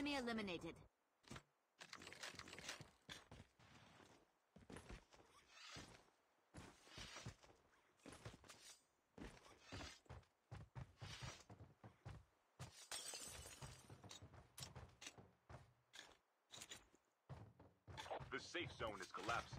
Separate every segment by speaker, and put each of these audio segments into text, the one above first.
Speaker 1: enemy! Eliminated.
Speaker 2: The safe zone is collapsing.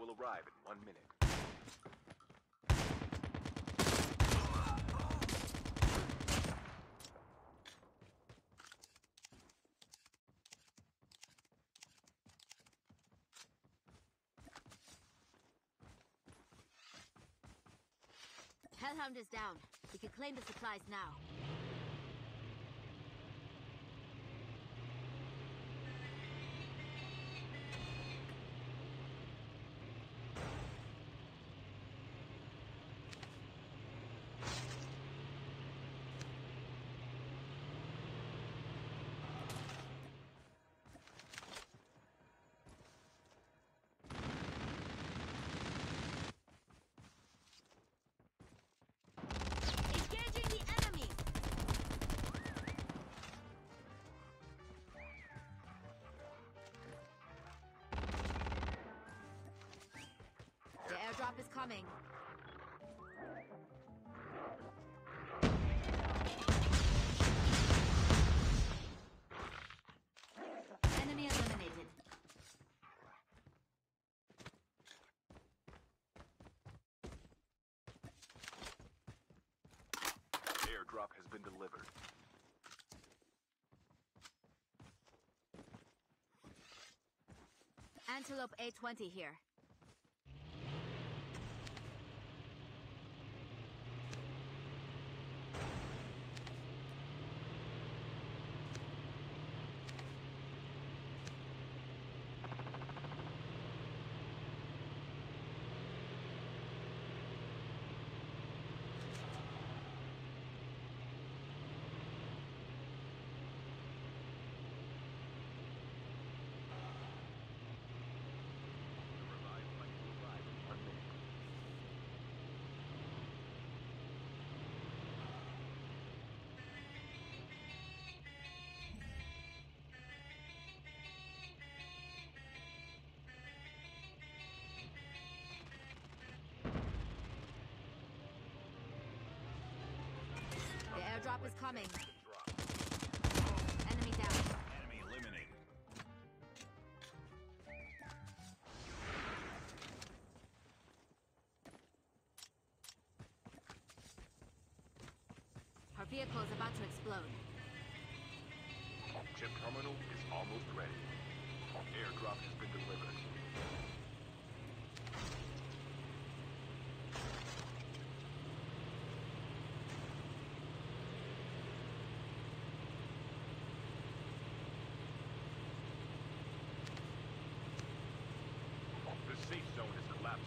Speaker 2: Will arrive in one minute.
Speaker 1: Hellhound is down. We can claim the supplies now. Coming. Enemy eliminated.
Speaker 2: Airdrop has been delivered.
Speaker 1: Antelope A20 here. Is coming. Enemy down.
Speaker 3: Enemy eliminated.
Speaker 1: Our vehicle is about to explode.
Speaker 2: Chip terminal is almost ready. Airdrop has been delivered. The safe zone is collapsing.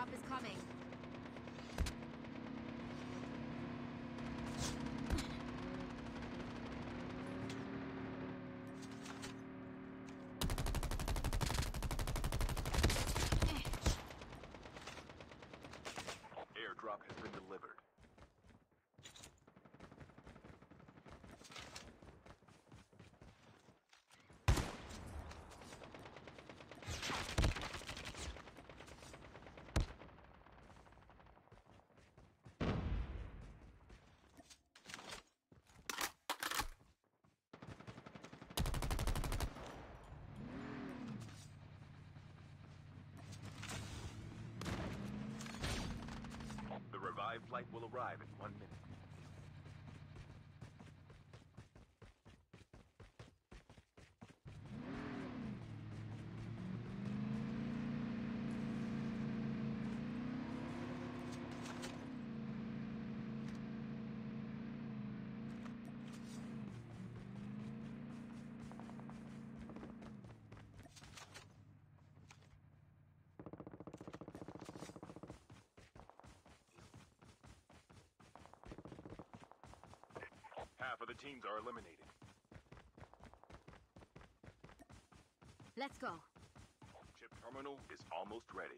Speaker 1: Airdrop is coming.
Speaker 2: Airdrop has been delivered. The revived flight will arrive in one minute. Other teams are eliminated.
Speaker 1: Let's go.
Speaker 2: Chip terminal is almost ready.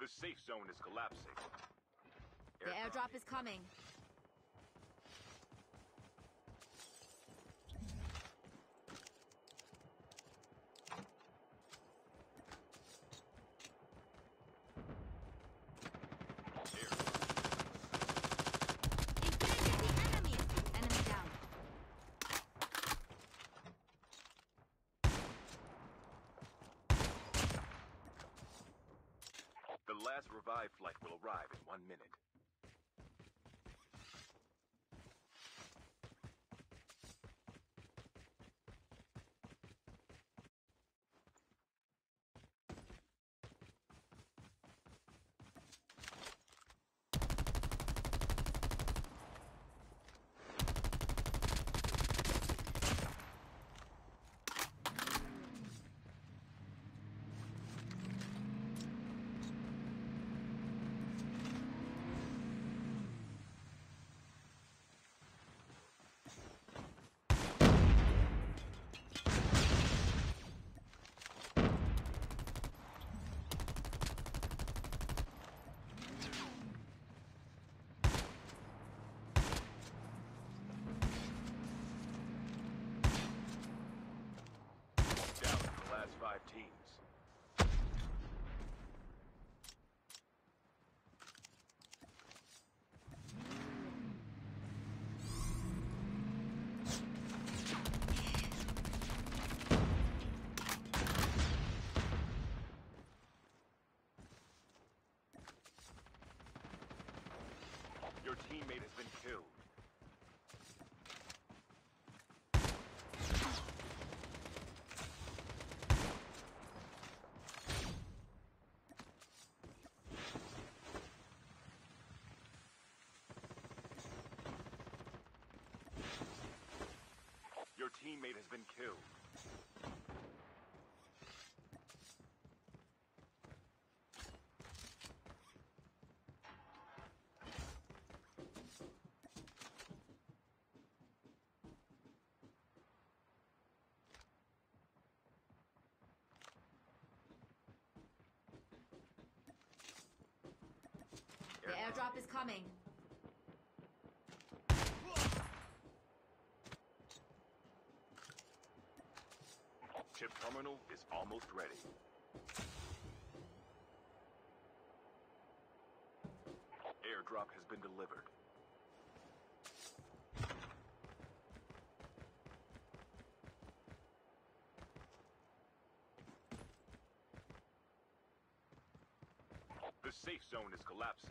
Speaker 2: The safe zone is collapsing.
Speaker 1: The airdrop is coming. Engaging the enemy! Enemy down.
Speaker 2: The revive flight will arrive in one minute. Down to the last five teams. Your teammate has been killed. Your teammate has been killed.
Speaker 1: The airdrop is coming.
Speaker 2: Chip terminal is almost ready. Airdrop has been delivered. The safe zone is collapsing.